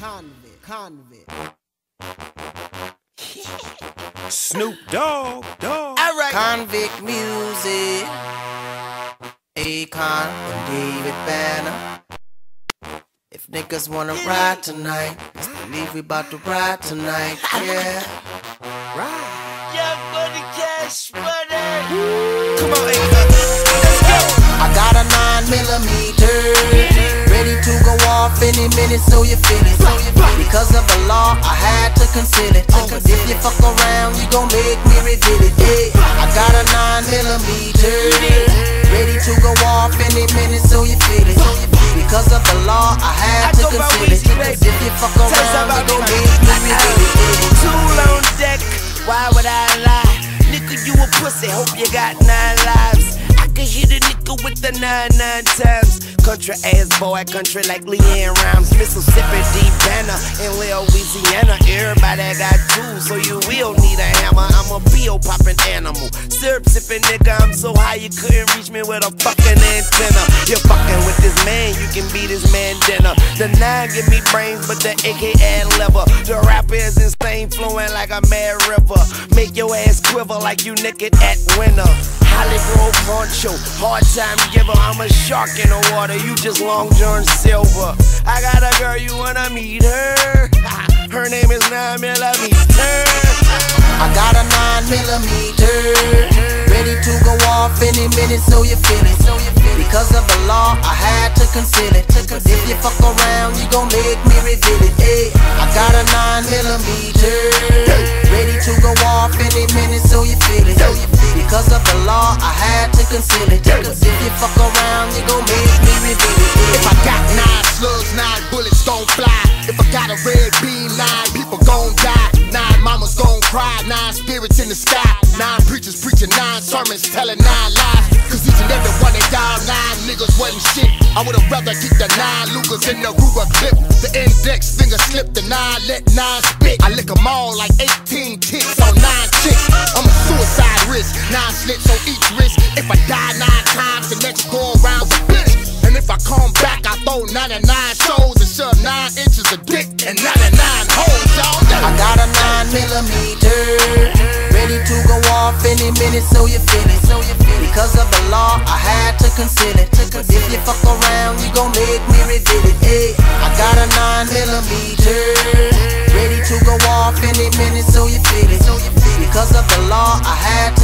convict, convict. Snoop Dogg, dog. Alright. Convict music. Akon and David Banner. If niggas wanna ride tonight, just believe we about to ride tonight, yeah. ride. Young money, cash money. Come on, Akon. Let's go. I got a 9 millimeter, ready to go off any minute, so you feel it. Because of the law, I had to conceal it. Oh, Cause if you fuck around, you gon' make me reveal it. Yeah. I got a 9 millimeter, ready to go off any minute, so you feel it. Because of the law, I had to I go by conceal it. Cause if you fuck around, you gon' make me reveal it. Yeah. Tool on deck, why would I lie? Nigga, you a pussy, hope you got nine lives. I can hit a nigga with the nine nine times. Country ass boy, country like LeAnn Rimes. Mississippi, deep banner in Louisiana. Everybody got tools, so you will need a hammer. I'm a pill popping animal. Syrup sipping nigga, I'm so high you couldn't reach me with a fucking antenna. You're fucking with this man, you can be this man dinner. The nine give me brains, but the AK add lever. The rap is insane, flowing like a mad river. Make your ass quiver like you naked at winter. Hollywood poncho, hard time giver. I'm a shark in the water, you just Long John Silver. I got a girl, you wanna meet her? Her name is 9 millimeter. I got a 9 millimeter, ready to go off any minute, so you feel it. Because of the law, I had to conceal it. If you fuck around, you gon' make me reveal it. Hey, I got a 9 millimeter, Because of the law, I had to conceal it. Cause if you fuck around, you gon' make me reveal it. If I got nine slugs, nine bullets gon' fly. If I got a red beam, nine people gon' die. Nine mamas gon' cry, nine spirits in the sky. Nine preachers preaching nine sermons, telling nine lies. Cause each and every one of y'all nine niggas wasn't shit. I would've rather keep the nine Lugers in the Ruger clip. The index finger slip, the nine let nine spit. I lick 'em all like 18 ticks on nine chicks. Risk, nine slits on each wrist. If I die nine times, the next go around's a bitch. And if I come back, I throw 99 shows and shove 9 inches of dick and 99 holes, y'all. I got a 9 millimeter, ready to go off any minute, so you feel it. Because of the law, I had to conceal it. Cause if you fuck around, you gon' make me reveal it. Hey,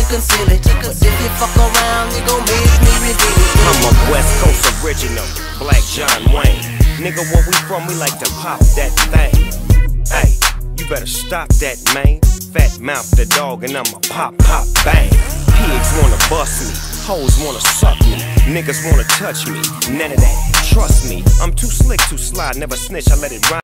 conceal it. If you fuck around, you gon' make me reveal it. I'm a West Coast original, Black John Wayne. Nigga, where we from, we like to pop that thing. Hey, you better stop that, man. Fat mouth the dog, and I'ma pop, pop, bang. Pigs wanna bust me, hoes wanna suck me, niggas wanna touch me. None of that, trust me. I'm too slick, too sly, never snitch, I let it ride.